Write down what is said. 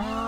Oh.